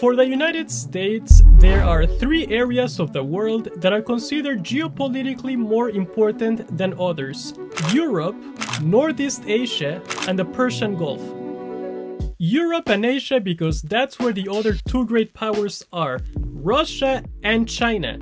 For the United States, there are three areas of the world that are considered geopolitically more important than others Europe, Northeast Asia, and the Persian Gulf. Europe and Asia because that's where the other two great powers are Russia and China,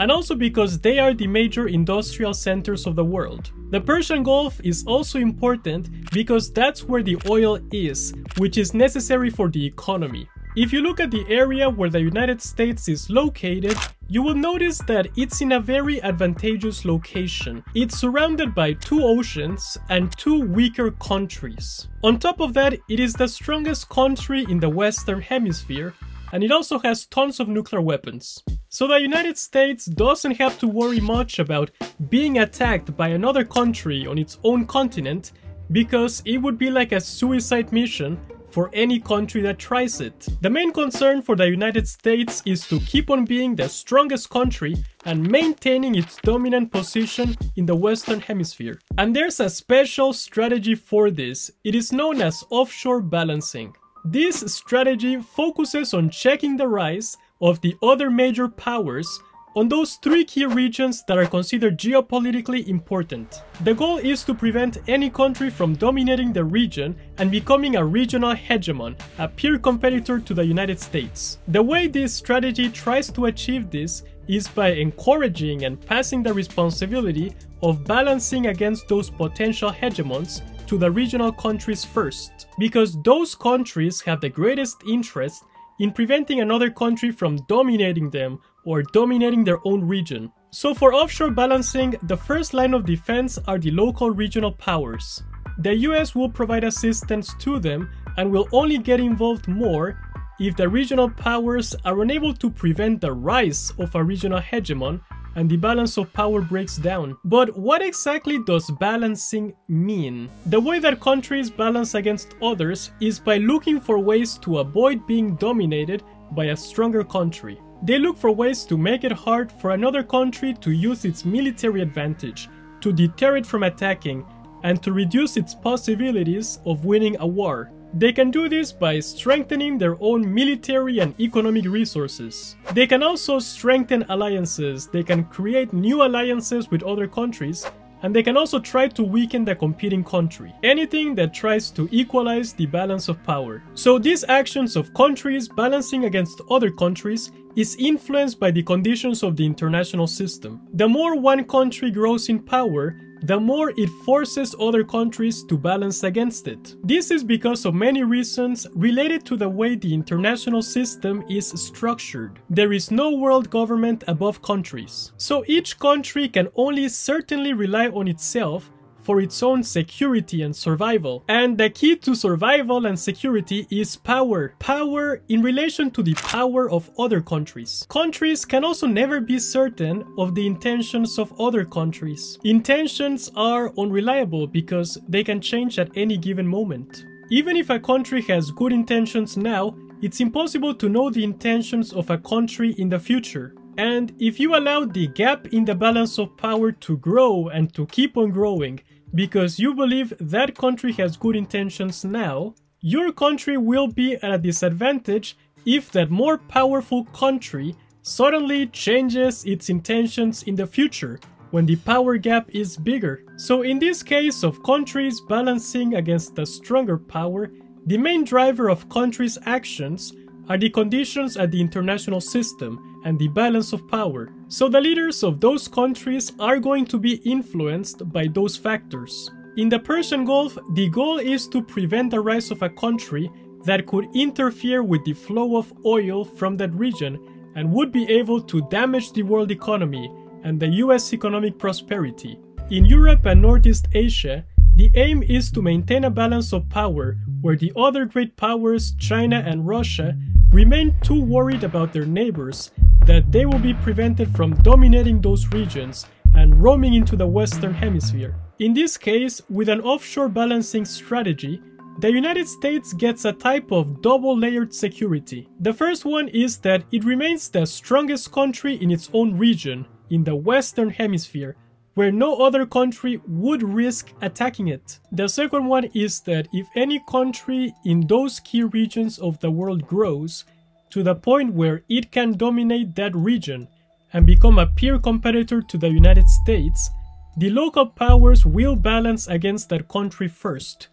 and also because they are the major industrial centers of the world. The Persian Gulf is also important because that's where the oil is, which is necessary for the economy. If you look at the area where the United States is located, you will notice that it's in a very advantageous location. It's surrounded by two oceans and two weaker countries. On top of that, it is the strongest country in the Western Hemisphere, and it also has tons of nuclear weapons. So the United States doesn't have to worry much about being attacked by another country on its own continent because it would be like a suicide mission for any country that tries it. The main concern for the United States is to keep on being the strongest country and maintaining its dominant position in the Western Hemisphere. And there's a special strategy for this. It is known as offshore balancing. This strategy focuses on checking the rise of the other major powers on those three key regions that are considered geopolitically important. The goal is to prevent any country from dominating the region and becoming a regional hegemon, a peer competitor to the United States. The way this strategy tries to achieve this is by encouraging and passing the responsibility of balancing against those potential hegemons to the regional countries first, because those countries have the greatest interest in preventing another country from dominating them or dominating their own region. So for offshore balancing, the first line of defense are the local regional powers. The US will provide assistance to them and will only get involved more if the regional powers are unable to prevent the rise of a regional hegemon and the balance of power breaks down. But what exactly does balancing mean? The way that countries balance against others is by looking for ways to avoid being dominated by a stronger country. They look for ways to make it hard for another country to use its military advantage, to deter it from attacking, and to reduce its possibilities of winning a war. They can do this by strengthening their own military and economic resources. They can also strengthen alliances, they can create new alliances with other countries, and they can also try to weaken the competing country. Anything that tries to equalize the balance of power. So these actions of countries balancing against other countries is influenced by the conditions of the international system. The more one country grows in power, the more it forces other countries to balance against it. This is because of many reasons related to the way the international system is structured. There is no world government above countries. So each country can only certainly rely on itself for its own security and survival. And the key to survival and security is power. Power in relation to the power of other countries. Countries can also never be certain of the intentions of other countries. Intentions are unreliable because they can change at any given moment. Even if a country has good intentions now, it's impossible to know the intentions of a country in the future. And if you allow the gap in the balance of power to grow and to keep on growing, because you believe that country has good intentions now, your country will be at a disadvantage if that more powerful country suddenly changes its intentions in the future when the power gap is bigger. So in this case of countries balancing against a stronger power, the main driver of countries' actions are the conditions at the international system and the balance of power. So the leaders of those countries are going to be influenced by those factors. In the Persian Gulf, the goal is to prevent the rise of a country that could interfere with the flow of oil from that region and would be able to damage the world economy and the US economic prosperity. In Europe and Northeast Asia, the aim is to maintain a balance of power where the other great powers, China and Russia, remain too worried about their neighbors that they will be prevented from dominating those regions and roaming into the Western Hemisphere. In this case, with an offshore balancing strategy, the United States gets a type of double layered security. The first one is that it remains the strongest country in its own region, in the Western Hemisphere, where no other country would risk attacking it. The second one is that if any country in those key regions of the world grows, to the point where it can dominate that region and become a peer competitor to the United States, the local powers will balance against that country first,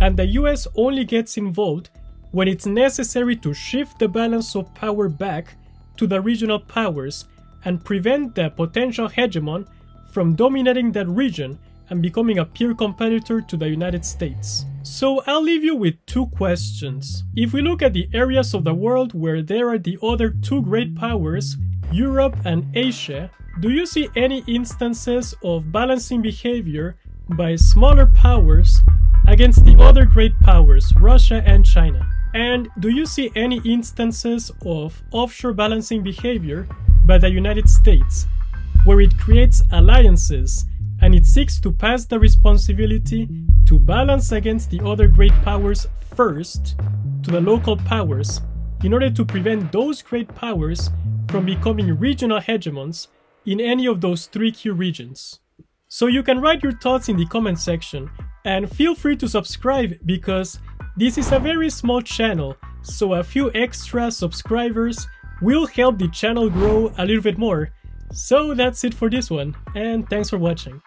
and the US only gets involved when it's necessary to shift the balance of power back to the regional powers and prevent the potential hegemon from dominating that region and becoming a peer competitor to the United States. So I'll leave you with two questions. If we look at the areas of the world where there are the other two great powers, Europe and Asia, do you see any instances of balancing behavior by smaller powers against the other great powers, Russia and China? And do you see any instances of offshore balancing behavior by the United States, where it creates alliances and it seeks to pass the responsibility to balance against the other great powers first to the local powers in order to prevent those great powers from becoming regional hegemons in any of those three key regions. So you can write your thoughts in the comment section and feel free to subscribe because this is a very small channel, so a few extra subscribers will help the channel grow a little bit more. So that's it for this one, and thanks for watching.